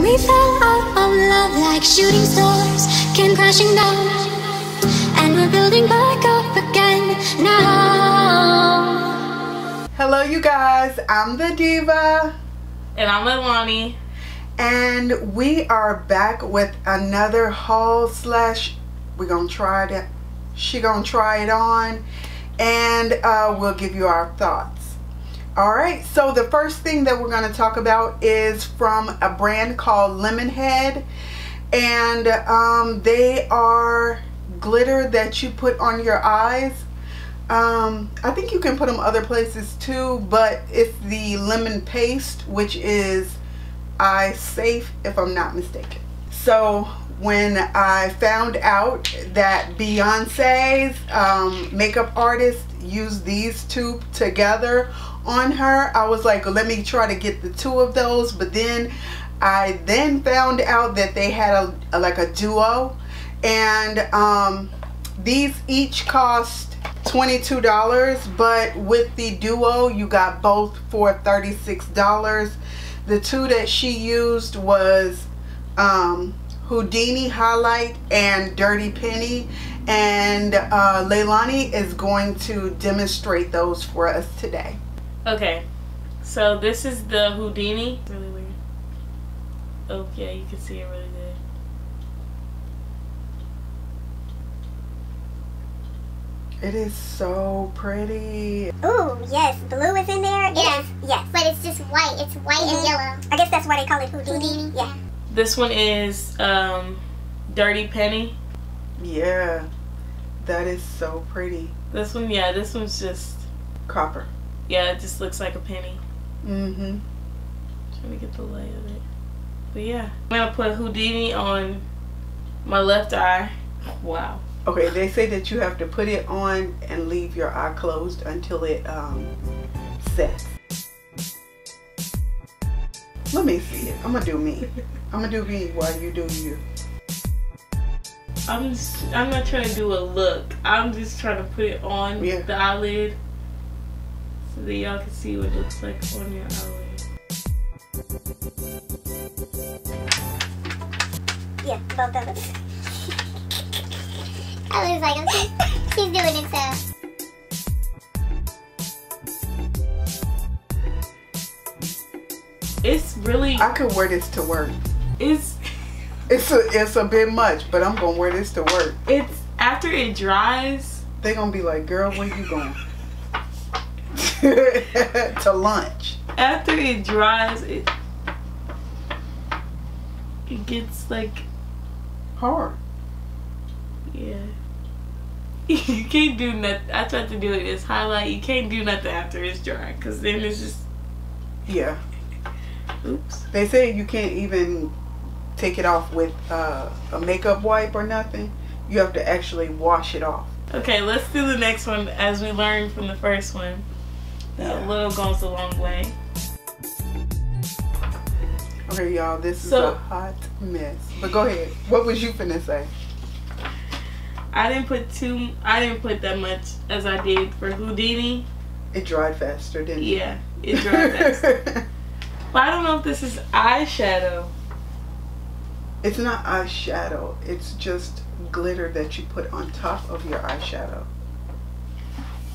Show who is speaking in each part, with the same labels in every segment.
Speaker 1: We fell out of love like shooting stars came crashing down, and we're building back up again now.
Speaker 2: Hello, you guys. I'm the Diva,
Speaker 3: And I'm Lelani.
Speaker 2: and we are back with another haul slash. We're gonna try it. She gonna try it on, and uh, we'll give you our thoughts. All right. So the first thing that we're gonna talk about is from a brand called Lemonhead, and um, they are glitter that you put on your eyes. Um, I think you can put them other places too, but it's the lemon paste, which is eye safe if I'm not mistaken. So when I found out that Beyonce's um, makeup artist used these two together on her, I was like, let me try to get the two of those. But then I then found out that they had a, a like a duo, and um, these each cost $22 but with the duo you got both for $36 the two that she used was um, Houdini highlight and Dirty Penny. And uh, Lelani is going to demonstrate those for us today
Speaker 3: Okay, so this is the Houdini. Really weird. Oh yeah, you can see it really good.
Speaker 2: it is so pretty
Speaker 4: Ooh, yes, blue is in there. It
Speaker 5: Yeah.
Speaker 4: is- yes.
Speaker 5: But it's just white. It's white and
Speaker 4: Mhm.
Speaker 5: yellow.
Speaker 4: I guess that's why they call it Houdini.
Speaker 5: Houdini.
Speaker 4: Yeah.
Speaker 3: This one is um, Dirty Penny.
Speaker 2: yeah that is so pretty
Speaker 3: This one, yeah, this one's just
Speaker 2: copper
Speaker 3: yeah, it just looks like a penny.
Speaker 2: mm-hmm
Speaker 3: Trying to get the lay of it. But yeah, I'm gonna put Houdini on my left eye. Wow.
Speaker 2: Okay, they say that you have to put it on and leave your eye closed until it um, sets. Let me see it. I'm gonna do me. I'm gonna do me while you do you.
Speaker 3: I'm just, I'm not trying to do a look. I'm just trying to put it on
Speaker 2: Yeah.
Speaker 3: the eyelid so that y'all can see what it looks like on your eyelid.
Speaker 4: Yeah, both of them.
Speaker 5: I was like, okay, she's doing it so.
Speaker 3: It's really,
Speaker 2: I could wear this to work.
Speaker 3: it's,
Speaker 2: It's a it's a bit much, but I'm gonna wear this to work.
Speaker 3: it's after it dries.
Speaker 2: They gonna be like, girl, where you going? to lunch.
Speaker 3: After it dries, it it gets like
Speaker 2: Hard.
Speaker 3: yeah. You can't do nothing. I tried to do it as highlight. You can't do nothing after it's dry, cause then it's just
Speaker 2: Yeah.
Speaker 3: oops.
Speaker 2: They say you can't even take it off with uh, a makeup wipe or nothing. You have to actually wash it off.
Speaker 3: Okay, let's do the next one as we learned from the first one.
Speaker 2: Yeah.
Speaker 3: A little goes a long way.
Speaker 2: Okay, y'all, this is a hot mess. But go ahead. What was you finna say?
Speaker 3: I didn't put too. I didn't put that much as I did for Houdini.
Speaker 2: It dried faster, didn't it?
Speaker 3: Yeah, it dried faster. but I don't know if this is eyeshadow.
Speaker 2: it's not eyeshadow. It's just glitter that you put on top of your eyeshadow.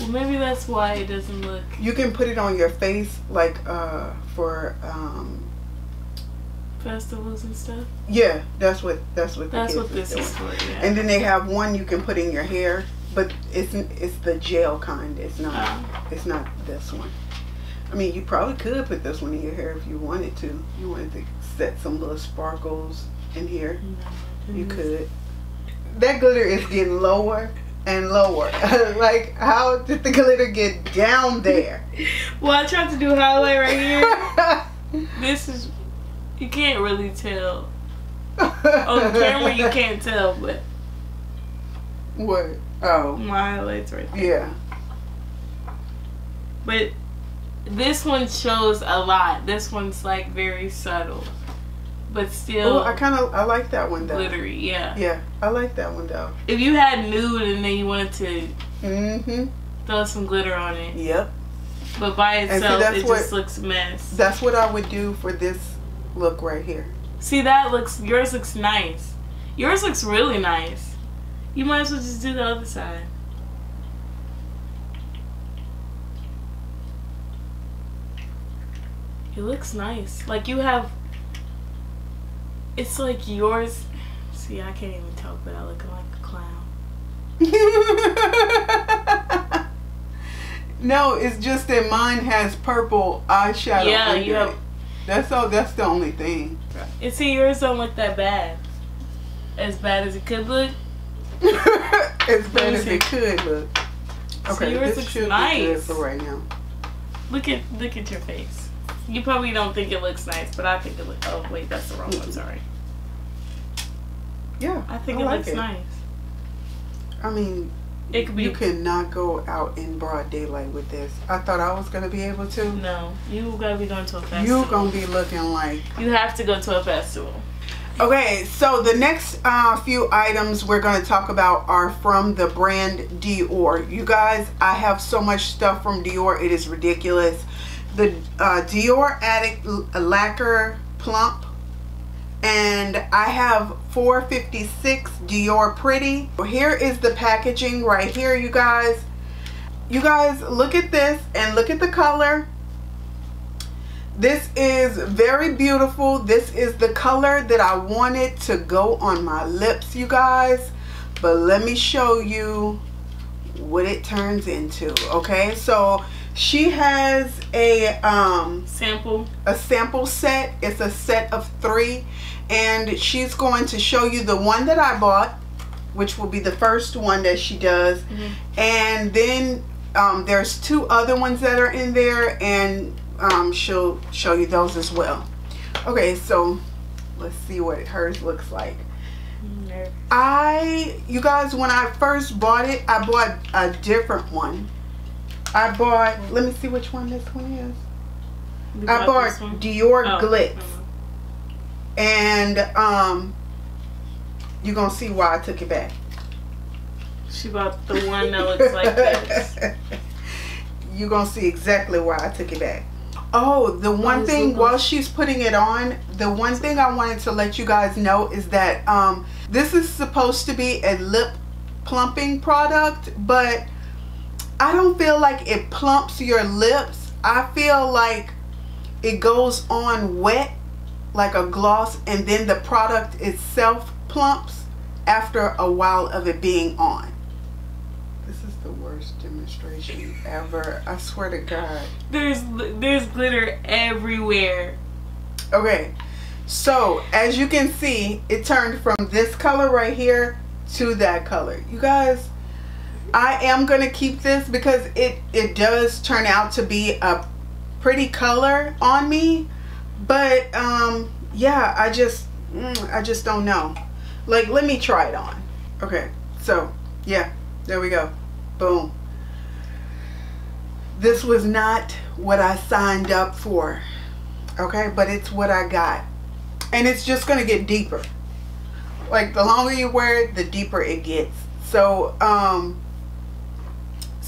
Speaker 3: Well, maybe that's why it doesn't look.
Speaker 2: You can put it on your face like uh for um
Speaker 3: festivals and stuff.
Speaker 2: yeah, that's what that's what
Speaker 3: That's what this
Speaker 2: doing.
Speaker 3: is for. Yeah.
Speaker 2: And then they have one you can put in your hair, but it's it's the gel kind. It's not
Speaker 3: Um,
Speaker 2: it's not this one. I mean, you probably could put this one in your hair if you wanted to. You wanted to set some little sparkles in here. You could. That glitter is getting lower and lower. like, how did the glitter get down there?
Speaker 3: well, I tried to do highlight right here. this is. You can't really tell. On camera, you can't tell, but
Speaker 2: What? Oh,
Speaker 3: my highlights right there.
Speaker 2: yeah.
Speaker 3: But this one shows a lot. This one's like very subtle, but still
Speaker 2: Oh, I kind of I like that one though.
Speaker 3: glittery. Yeah.
Speaker 2: Yeah, I like that one though.
Speaker 3: If you had nude and then you wanted to
Speaker 2: Mm-hmm.
Speaker 3: throw some glitter on it,
Speaker 2: Yep.
Speaker 3: but by itself it
Speaker 2: what-
Speaker 3: just looks mess.
Speaker 2: That's what I would do for this look right here.
Speaker 3: See that looks yours looks nice. Yours looks really nice. You might as well just do the other side. It looks nice. Like you have it's like yours see I can't even talk without looking like a clown.
Speaker 2: no, it's just that mine has purple eyeshadow.
Speaker 3: Yeah, you have.
Speaker 2: That's all. That's the only thing.
Speaker 3: and see yours don't look that bad. As bad as it could look.
Speaker 2: as bad as
Speaker 3: see.
Speaker 2: it could look. Okay,
Speaker 3: yours
Speaker 2: this
Speaker 3: looks
Speaker 2: should be good
Speaker 3: nice.
Speaker 2: for right now.
Speaker 3: Look at look at your face. You probably don't think it looks nice, but I think it looks. Oh wait, that's the wrong one. Sorry.
Speaker 2: Yeah,
Speaker 3: I think
Speaker 2: I
Speaker 3: it
Speaker 2: like
Speaker 3: looks
Speaker 2: it.
Speaker 3: nice.
Speaker 2: I mean,
Speaker 3: It could be.
Speaker 2: you cannot go out in broad daylight with this. I thought I was gonna be able to.
Speaker 3: No, you gotta be going to a festival.
Speaker 2: You gonna be looking like
Speaker 3: You have to go to a festival.
Speaker 2: Okay, so the next uh, few items we're going to talk about are from the brand Dior. You guys, I have so much stuff from Dior, it is ridiculous. The uh, Dior Addict Lacquer Plump, and I have 456 Dior Pretty. Here is the packaging right here, you guys. You guys, look at this and look at the color. This is very beautiful. This is the color that I wanted to go on my lips, you guys. But let me show you what it turns into, okay? So she has a um
Speaker 3: Sample.
Speaker 2: a sample set. It's a set of three. And she's going to show you the one that I bought, which will be the first one that she does. And then um, there's two other ones that are in there, and um, she'll show you those as well. Okay, so let's see what hers looks like. I, you guys, when I first bought it, I bought a different one. I bought, let me see which one this one is.
Speaker 3: You
Speaker 2: I bought? Dior
Speaker 3: Oh,
Speaker 2: Glitz. And um you're gonna see why I took it back.
Speaker 3: She bought the one that looks like this.
Speaker 2: you're gonna see exactly why I took it back. Oh, the one thing while she's putting it on, the one thing I wanted to let you guys know is that um this is supposed to be a lip plumping product, but I don't feel like it plumps your lips. I feel like it goes on wet like a gloss and then the product itself plumps after a while of it being on. This is the worst demonstration ever. I swear to God.
Speaker 3: There's there's glitter everywhere.
Speaker 2: Okay, so as you can see, it turned from this color right here to that color. You guys, I am gonna keep this because it it does turn out to be a pretty color on me, but um, yeah, I just mm, I just don't know. Like, let me try it on. Okay, so yeah, there we go. Boom. This was not what I signed up for okay but it's what i got and it's just gonna get deeper like the longer you wear it the deeper it gets so um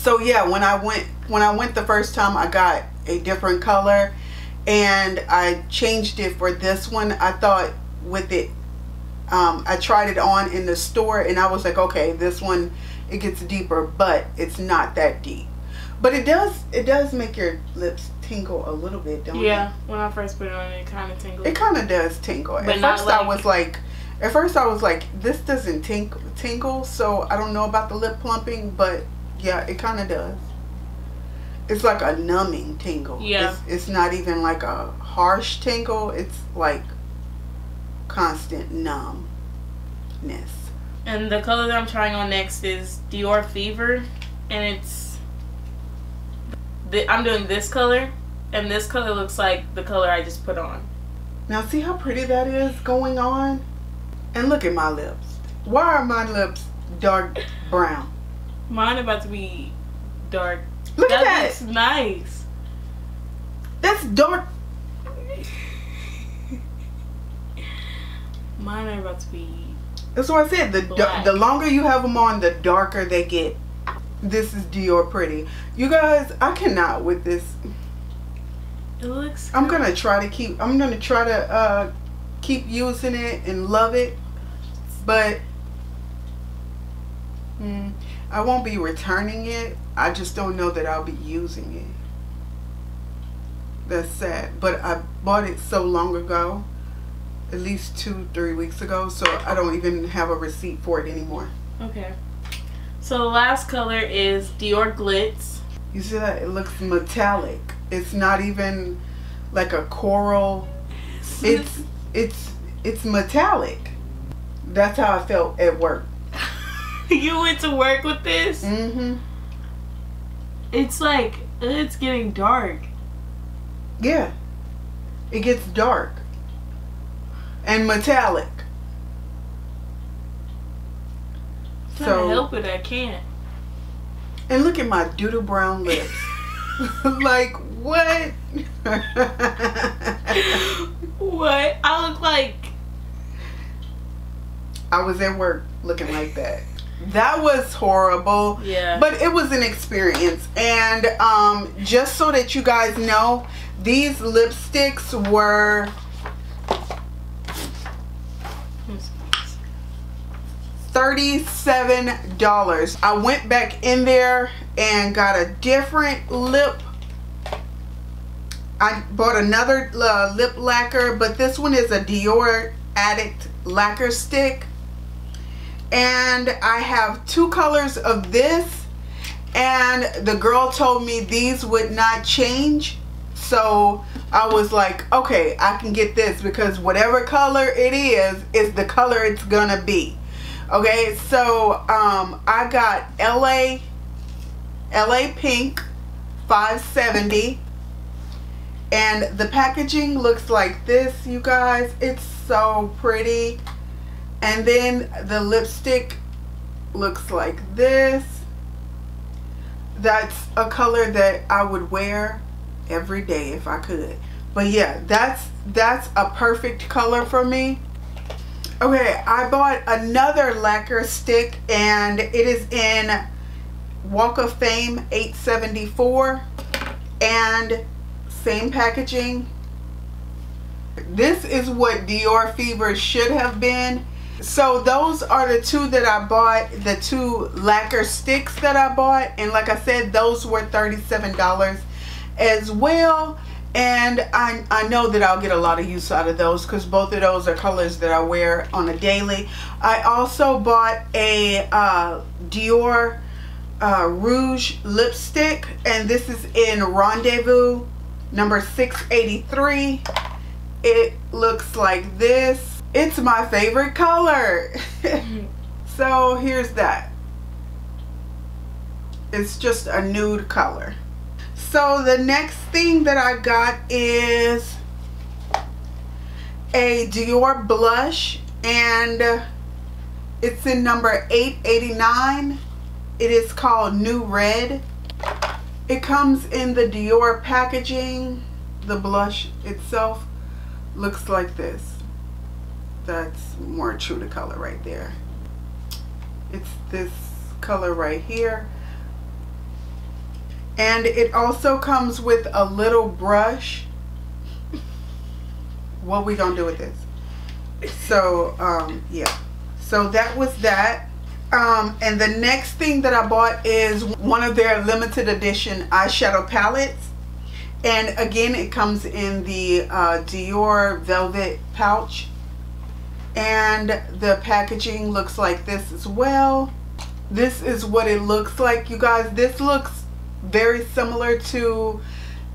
Speaker 2: so yeah when i went when i went the first time i got a different color and i changed it for this one i thought with it um i tried it on in the store and i was like okay this one it gets deeper but it's not that deep but it does it does make your lips tingle a little bit don't it
Speaker 3: Yeah, when I first put it on, it kind of tingled.
Speaker 2: it kind of does tingle. At
Speaker 3: But not
Speaker 2: first, I was like, at first I was like, this doesn't tingle, tingle. So I don't know about the lip plumping, but yeah, it kind of does. It's like a numbing tingle.
Speaker 3: Yeah.
Speaker 2: It's, it's not even like a harsh tingle. It's like constant numbness.
Speaker 3: And the color that I'm trying on next is Dior Fever, and it's. The, I'm doing this color, and this color looks like the color I just put on.
Speaker 2: Now see how pretty that is going on, and look at my lips. Why are my lips dark brown?
Speaker 3: Mine about to be dark.
Speaker 2: Look at
Speaker 3: That
Speaker 2: that.
Speaker 3: looks nice.
Speaker 2: That's dark.
Speaker 3: Mine are about to be.
Speaker 2: That's what I said. The
Speaker 3: Black.
Speaker 2: the longer you have them on, the darker they get. This is Dior Pretty. You guys, I cannot with this.
Speaker 3: It looks.
Speaker 2: I'm
Speaker 3: good.
Speaker 2: gonna try to keep. I'm gonna try to uh, keep using it and love it, but mm, I won't be returning it. I just don't know that I'll be using it. That's sad. But I bought it so long ago, at least two, three weeks ago, so I don't even have a receipt for it anymore.
Speaker 3: Okay. So the last color is Dior Glitz.
Speaker 2: You see that? It looks metallic. It's not even like a coral. It's it's it's metallic. That's how I felt at work.
Speaker 3: you went to work with this?
Speaker 2: Mm-hmm.
Speaker 3: It's like it's getting dark.
Speaker 2: Yeah. It gets dark. And metallic.
Speaker 3: Trying
Speaker 2: So-
Speaker 3: help it, I can't.
Speaker 2: And look at my doodle brown lips. like what?
Speaker 3: What? I look like
Speaker 2: I was at work looking like that. That was horrible.
Speaker 3: yeah.
Speaker 2: But it was an experience. And um, just so that you guys know, these lipsticks were $37. I went back in there and got a different lip. I bought another uh, lip lacquer, but this one is a Dior Addict lacquer stick. And I have two colors of this. And the girl told me these would not change. So I was like, okay, I can get this because whatever color it is, is the color it's gonna be. Okay, so um, I got LA, LA Pink 570. And the packaging looks like this, you guys. It's so pretty. And then the lipstick looks like this. That's a color that I would wear every day if I could. But yeah, that's that's a perfect color for me. Okay, I bought another lacquer stick and it is in Walk of Fame 874 and same packaging. This is what Dior Fever should have been. So those are the two that I bought, the two lacquer sticks that I bought. And like I said, those were $37 as well. And I, I know that I'll get a lot of use out of those because both of those are colors that I wear on a daily. I also bought a uh, Dior uh, Rouge lipstick and this is in Rendezvous number 683. It looks like this. It's my favorite color. so here's that. It's just a nude color. So the next thing that I got is a Dior blush and it's in number 889. It is called New Red. It comes in the Dior packaging. The blush itself looks like this. That's more true to color right there. It's this color right here. And it also comes with a little brush. What we gonna do with this? So, um, yeah. So that was that. Um, and the next thing that I bought is one of their limited edition eyeshadow palettes. And again, it comes in the uh, Dior Velvet pouch. And the packaging looks like this as well. This is what it looks like, you guys. This looks very similar to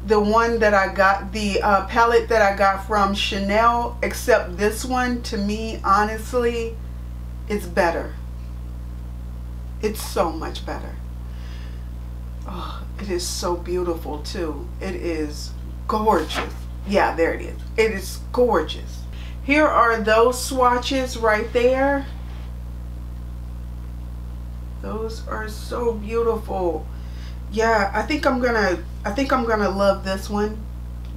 Speaker 2: the one that I got, the uh, palette that I got from Chanel, except this one, to me, honestly, it's better. It's so much better. Oh, it is so beautiful too. It is gorgeous. Yeah, there it is. It is gorgeous. Here are those swatches right there. Those are so beautiful. Yeah, I think I'm gonna I think I'm gonna love this one.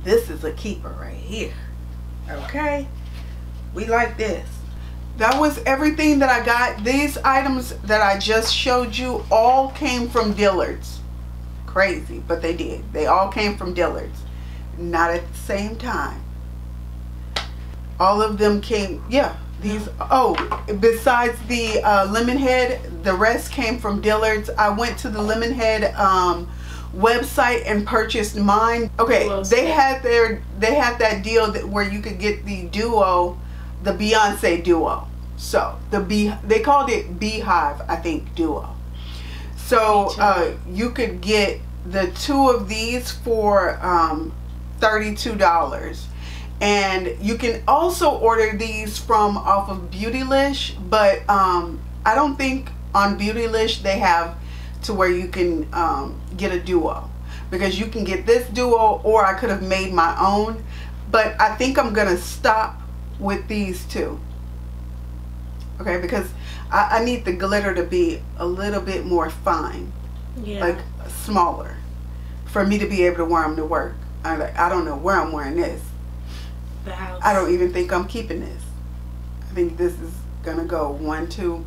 Speaker 2: This is a keeper right here. Okay. We like this. That was everything that I got. These items that I just showed you all came from Dillard's. Crazy, but they did. They all came from Dillard's. not at the same time. All of them came, yeah, these, oh, besides the uh, Lemonhead, the rest came from Dillard's. I went to the Lemonhead um, website and purchased mine. Okay, they had their, they had that deal that where you could get the duo, the Beyonce duo. So the bee, they called it Beyhive, I think, duo. So uh, you could get the two of these for um, $32 and you can also order these from off of Beautylish but um, I don't think on Beautylish they have to where you can um, get a duo. Because you can get this duo or I could have made my own but I think I'm gonna stop with these two. Okay because I, I need the glitter to be a little bit more fine.
Speaker 3: Yeah.
Speaker 2: like smaller. For me to be able to wear them to work. I I don't know where I'm wearing this
Speaker 3: the house.
Speaker 2: I don't even think I'm keeping this. I think this is gonna go one to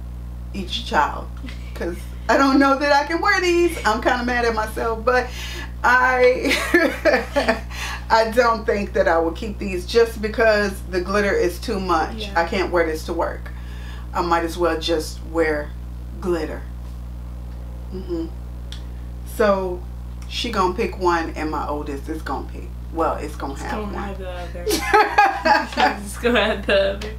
Speaker 2: each child because I don't know that I can wear these. I'm kind of mad at myself, but I I don't think that I will keep these just because the glitter is too much.
Speaker 3: Yeah.
Speaker 2: I can't wear this to work. I might as well just wear glitter. hmm So she gonna pick one, and my oldest is gonna pick. Well, it's gonna have
Speaker 3: Don't
Speaker 2: one.
Speaker 3: have the other. Just go ahead the other.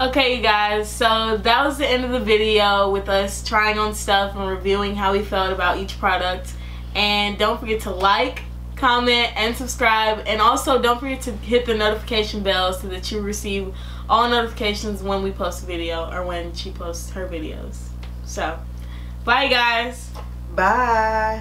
Speaker 3: Okay, you guys. So that was the end of the video with us trying on stuff and reviewing how we felt about each product. And don't forget to like, comment, and subscribe. And also don't forget to hit the notification bell so that you receive all notifications when we post a video or when she posts her videos. So, bye guys.
Speaker 2: Bye.